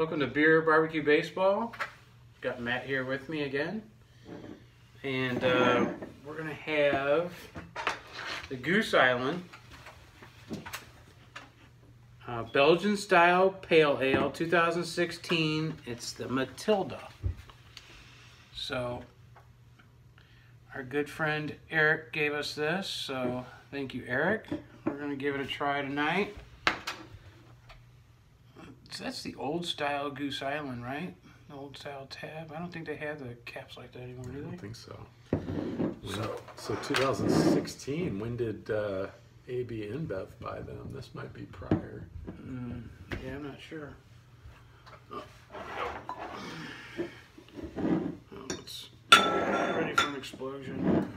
Welcome to Beer Barbecue Baseball. Got Matt here with me again. And uh, we're going to have the Goose Island uh, Belgian Style Pale Ale 2016. It's the Matilda. So, our good friend Eric gave us this. So, thank you, Eric. We're going to give it a try tonight. That's the old style Goose Island, right? The old style tab. I don't think they have the caps like that anymore, do I don't think so. So, So 2016, when did uh, AB InBev buy them? This might be prior. mm, yeah, I'm not sure. Oh, it's ready for an explosion.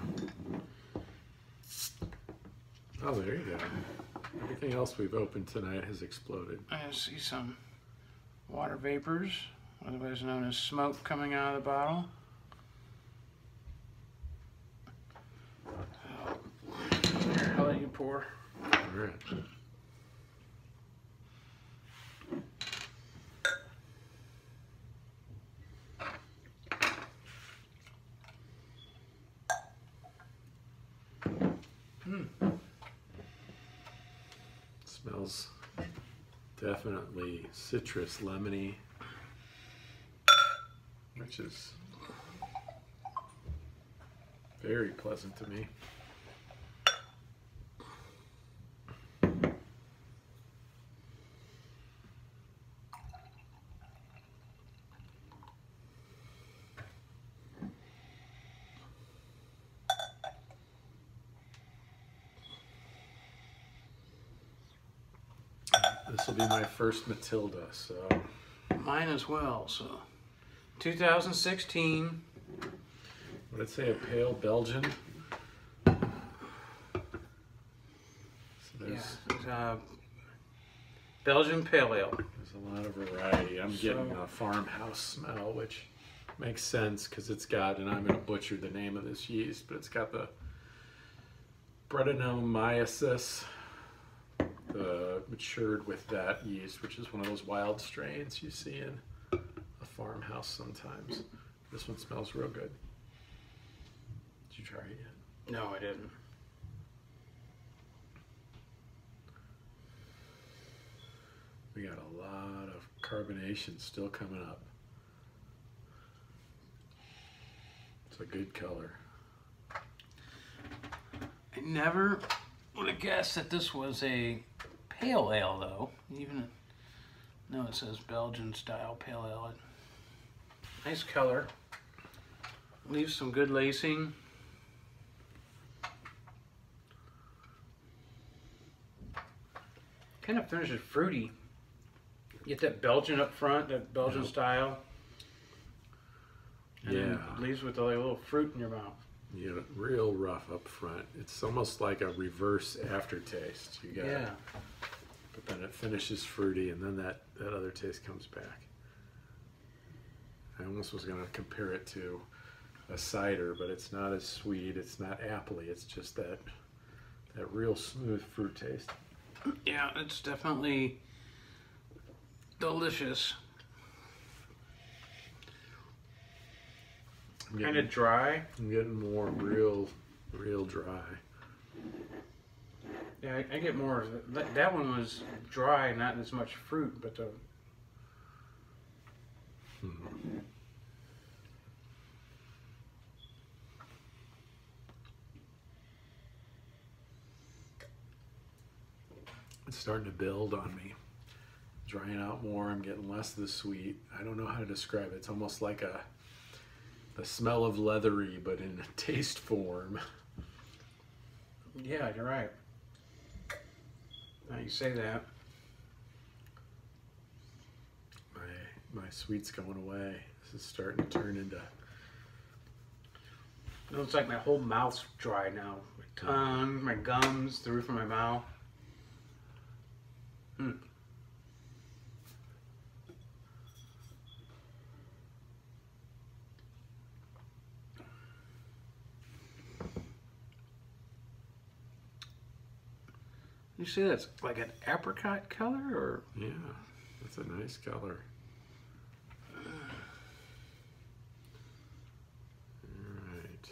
Oh, there you go. Everything else we've opened tonight has exploded. I see some water vapors, otherwise known as smoke, coming out of the bottle. Here, I'll let you pour. Right. Smells definitely citrus, lemony, which is very pleasant to me. This will be my first Matilda, so Mine as well, so 2016. would it say a pale Belgian? So there's, Yeah, uh, Belgian Pale Ale. there's a lot of variety. I'm getting a farmhouse smell, which makes sense because it's got, and I'm going to butcher the name of this yeast, but it's got the Brettanomyces uh, matured with that yeast, which is one of those wild strains you see in a farmhouse sometimes. This one smells real good. Did you try it yet? No, I didn't. We got a lot of carbonation still coming up. It's a good color. I never would have guessed that this was a pale ale, though. Even no, it says Belgian style pale ale. Nice color. Leaves some good lacing. Kind of finishes fruity. You get that Belgian up front, that Belgian Yeah. style. And Yeah. leaves with a little fruit in your mouth. You know, real rough up front. It's almost like a reverse aftertaste. You got, Yeah. but then it finishes fruity, and then that that other taste comes back. I almost was going to compare it to a cider, but it's not as sweet. It's not appley. It's just that that real smooth fruit taste. Yeah, it's definitely delicious. Kind of dry. I'm getting more real, real dry. Yeah, I, I get more. That, that one was dry, not as much fruit, but the It's starting to build on me. Drying out more. I'm getting less of the sweet. I don't know how to describe it. It's almost like a the smell of leathery, but in a taste form. yeah, you're right. Now you say that. My my sweet's going away. This is starting to turn into It looks like my whole mouth's dry now. My tongue, my gums, the roof of my mouth. Hmm. You see that's like an apricot color or? Yeah, that's a nice color. All right.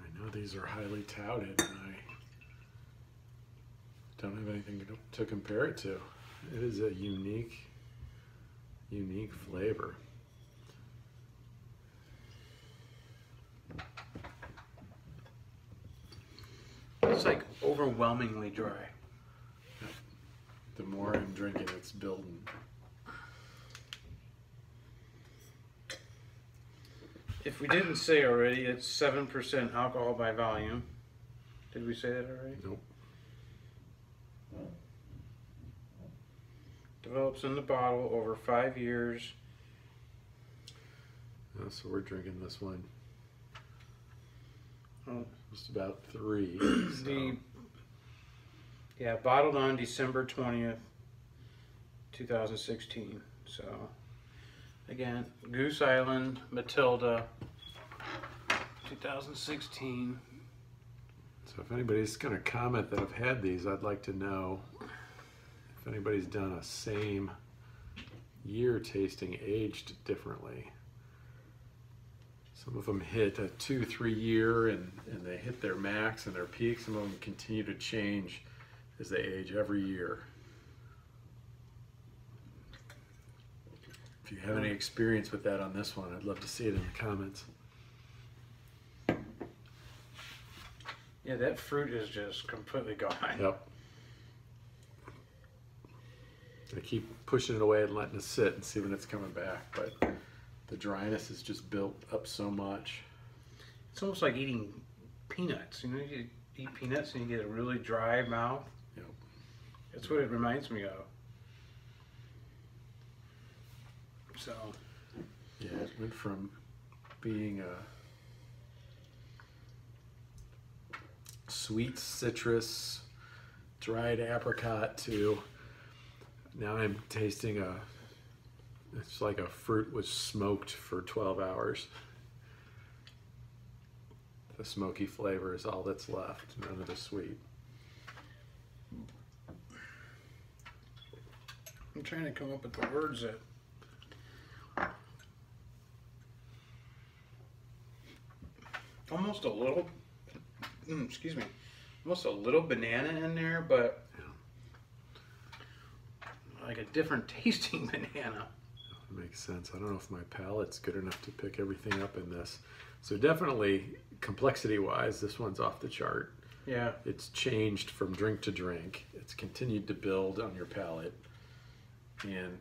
I know these are highly touted and I don't have anything to compare it to. It is a unique, unique flavor. Overwhelmingly dry. The more I'm drinking, it's building. If we didn't say already, it's seven percent alcohol by volume. Did we say that already? Nope. Develops in the bottle over five years. Uh, so we're drinking this one. Oh. Just about three. so- The yeah, bottled on December twentieth, two thousand sixteen. So again, Goose Island, Matilda, two thousand sixteen. So if anybody's going to comment that I've had these, I'd like to know if anybody's done a same year tasting aged differently. Some of them hit a two, three year and, and they hit their max and their peak. Some of them continue to change as they age every year. If you have any experience with that on this one, I'd love to see it in the comments. Yeah, that fruit is just completely gone. Yep. I keep pushing it away and letting it sit and see when it's coming back, but the dryness is just built up so much. It's almost like eating peanuts. You know, you eat peanuts and you get a really dry mouth. That's what it reminds me of. So, Yeah, it went from being a sweet citrus, dried apricot to now I'm tasting a. It's like a fruit was smoked for 12 hours. The smoky flavor is all that's left, none of the sweet. I'm trying to come up with the words that. Almost a little, mm, excuse me, almost a little banana in there, but like a different tasting banana. Makes sense. I don't know if my palate's good enough to pick everything up in this. So definitely, complexity-wise, this one's off the chart. Yeah, It's changed from drink to drink. It's continued to build on your palate, and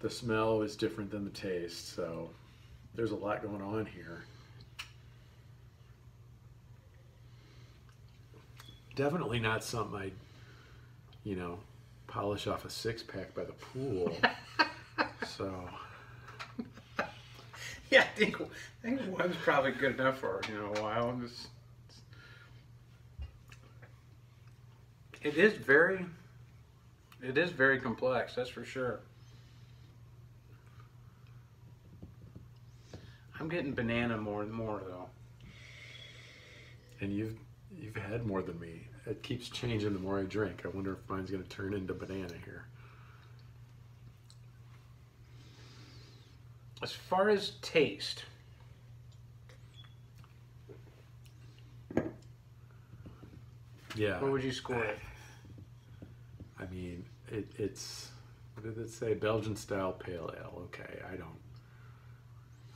the smell is different than the taste. So there's a lot going on here. Definitely not something I, you know, polish off a six pack by the pool. so yeah. I think I think one's probably good enough for you know a while. It's, it is very, it is very complex. That's for sure. I'm getting banana more and more though. and you've you've had more than me. It keeps changing the more I drink. I wonder if mine's going to turn into banana here. As far as taste, Yeah. what would you score it? I mean, it, it's what did it say? Belgian style pale ale. Okay, I don't.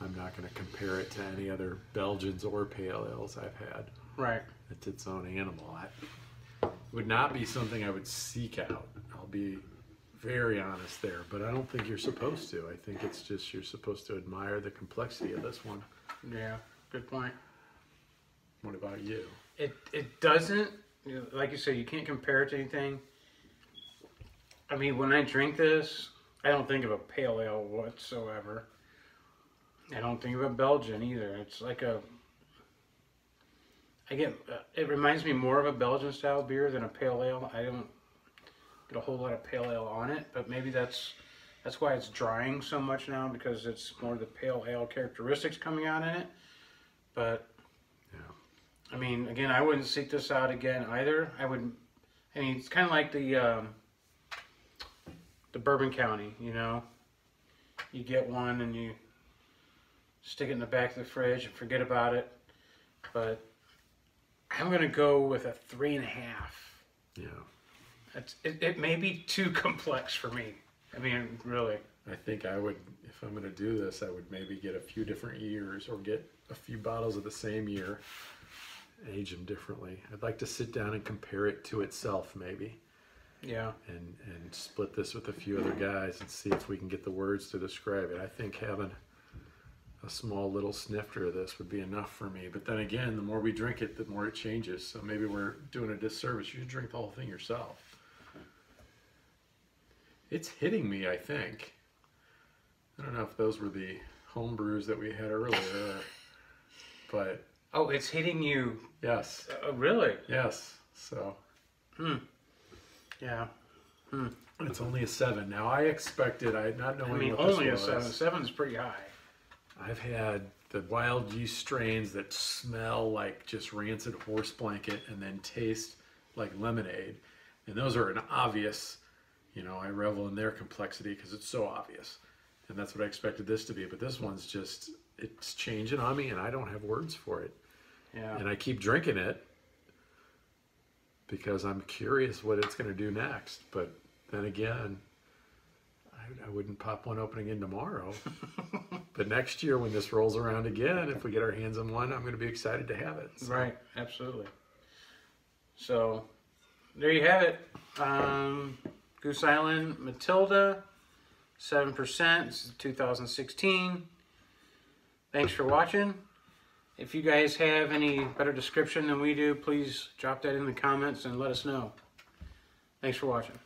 I'm not going to compare it to any other Belgians or pale ales I've had. Right. It's its own animal. I, it would not be something I would seek out. I'll be very honest there, but I don't think you're supposed to. I think it's just you're supposed to admire the complexity of this one. Yeah. Good point. What about you? It it doesn't you know, like you said. You can't compare it to anything. I mean, when I drink this, I don't think of a pale ale whatsoever. I don't think of a Belgian either. It's like a. I get. Uh, it reminds me more of a Belgian style beer than a pale ale. I don't get a whole lot of pale ale on it, but maybe that's that's why it's drying so much now because it's more of the pale ale characteristics coming out in it. But Yeah. I mean, again, I wouldn't seek this out again either. I would. I mean, it's kind of like the um, the Bourbon County. You know, you get one and you stick it in the back of the fridge and forget about it. But I'm gonna go with a three and a half. Yeah. It's, it, it may be too complex for me. I mean, really. I think I would, if I'm going to do this, I would maybe get a few different years or get a few bottles of the same year, age them differently. I'd like to sit down and compare it to itself, maybe, Yeah. and and split this with a few other guys and see if we can get the words to describe it. I think having a small little snifter of this would be enough for me. But then again, the more we drink it, the more it changes. So maybe we're doing a disservice. You should drink the whole thing yourself. It's hitting me, I think. I don't know if those were the home brews that we had earlier, but Oh, it's hitting you. yes, Uh, really? yes. So Yeah. Hmm. it's only a seven. Now I expected, I not knowing I mean, what only a was. seven. Seven's pretty high. I've had the wild yeast strains that smell like just rancid horse blanket and then taste like lemonade. And those are an obvious, you know, I revel in their complexity because it's so obvious. And that's what I expected this to be. But this one's just, it's changing on me and I don't have words for it. Yeah. And I keep drinking it because I'm curious what it's going to do next. But then again, I, I wouldn't pop one opening in tomorrow. but next year, when this rolls around again, if we get our hands on one, I'm going to be excited to have it. So, Right. Absolutely. So, there you have it. Um, Goose Island Matilda, seven percent. This is 2016. Thanks for watching. If you guys have any better description than we do, please drop that in the comments and let us know. Thanks for watching.